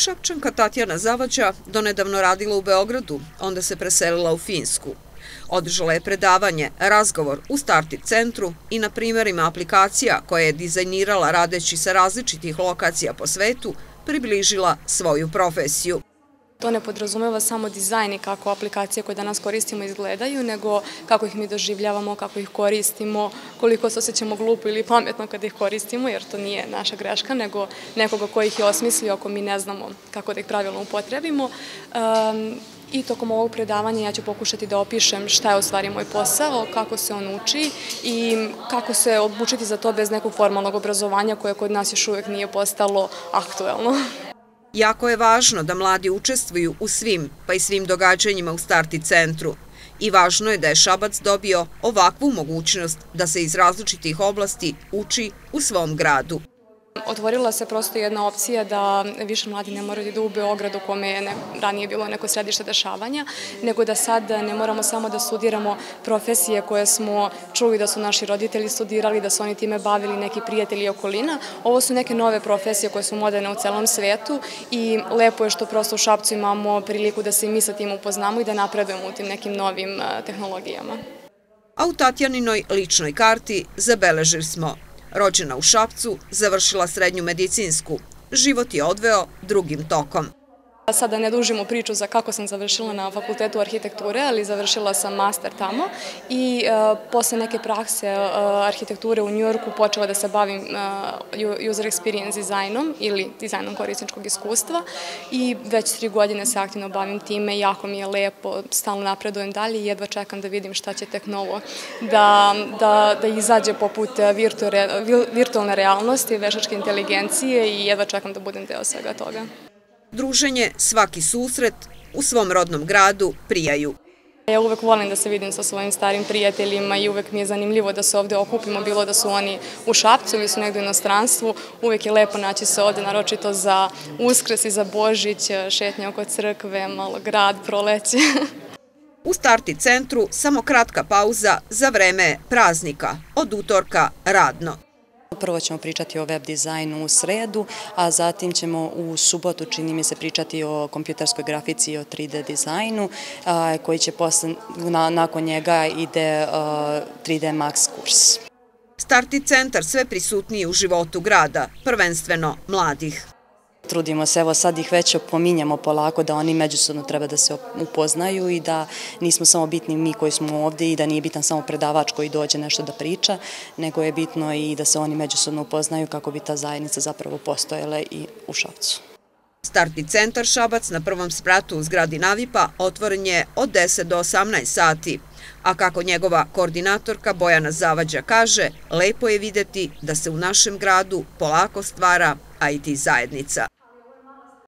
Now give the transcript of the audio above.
Šapčanka Tatjana Zavaća donedavno radila u Beogradu, onda se preselila u Finsku. Održala je predavanje, razgovor u Startit centru i na primjerima aplikacija koje je dizajnirala radeći sa različitih lokacija po svetu, približila svoju profesiju. To ne podrazumeva samo dizajn i kako aplikacije koje danas koristimo izgledaju, nego kako ih mi doživljavamo, kako ih koristimo, koliko se osjećamo glupo ili pametno kada ih koristimo, jer to nije naša greška, nego nekoga koji ih je osmislio ako mi ne znamo kako da ih pravilno upotrebimo. I tokom ovog predavanja ja ću pokušati da opišem šta je u stvari moj posao, kako se on uči i kako se obučiti za to bez nekog formalnog obrazovanja koje kod nas još uvek nije postalo aktuelno. Jako je važno da mladi učestvuju u svim, pa i svim događanjima u Starti centru. I važno je da je Šabac dobio ovakvu mogućnost da se iz različitih oblasti uči u svom gradu. Otvorila se prosto jedna opcija da više mladi ne moraju da idu u Beograd u kome je ranije bilo neko središte dešavanja, nego da sad ne moramo samo da studiramo profesije koje smo čuli da su naši roditelji studirali, da su oni time bavili neki prijatelji i okolina. Ovo su neke nove profesije koje su moderne u celom svetu i lepo je što prosto u Šapcu imamo priliku da se mi sa tim upoznamo i da napredujemo u tim nekim novim eh, tehnologijama. A u Tatjaninoj ličnoj karti zabeležili smo Rođena u Šapcu, završila srednju medicinsku. Život je odveo drugim tokom. Sada ne dužimo priču za kako sam završila na fakultetu arhitekture, ali završila sam master tamo. I e, posle neke prakse e, arhitekture u Njujorku počela da se bavim e, user experience dizajnom ili dizajnom korisničkog iskustva. I već tri godine se aktivno bavim time, jako mi je lepo, stalno napredujem dalje i jedva čekam da vidim šta će tek novo da, da, da izađe poput virtualne realnosti, vešačke inteligencije i jedva čekam da budem deo svega toga druženje, svaki susret u svom rodnom gradu prijaju. Ja uvek volim da se vidim sa svojim starim prijateljima i uvek mi je zanimljivo da se ovde okupimo, bilo da su oni u Šapcu ili su negde u inostranstvu. Uvek je lepo naći se ovde, naročito za uskres i za Božić, šetnje oko crkve, malo grad, proleće. U starti centru samo kratka pauza za vreme praznika, od utorka radno. Prvo ćemo pričati o web dizajnu u sredu, a zatim ćemo u subotu, čini mi se, pričati o kompjuterskoj grafici i o 3D dizajnu, koji će posle, nakon njega ide 3D Max kurs. Starti centar sve prisutniji u životu grada, prvenstveno mladih. Trudimo se, evo sad ih već opominjamo polako da oni međusobno treba da se upoznaju i da nismo samo bitni mi koji smo ovde i da nije bitan samo predavač koji dođe nešto da priča, nego je bitno i da se oni međusobno upoznaju kako bi ta zajednica zapravo postojala i u Šapcu. Startni centar Šabac na prvom spratu u zgradi Navipa otvoren je od 10 do 18 sati, a kako njegova koordinatorka Bojana Zavađa kaže, lepo je videti da se u našem gradu polako stvara IT zajednica.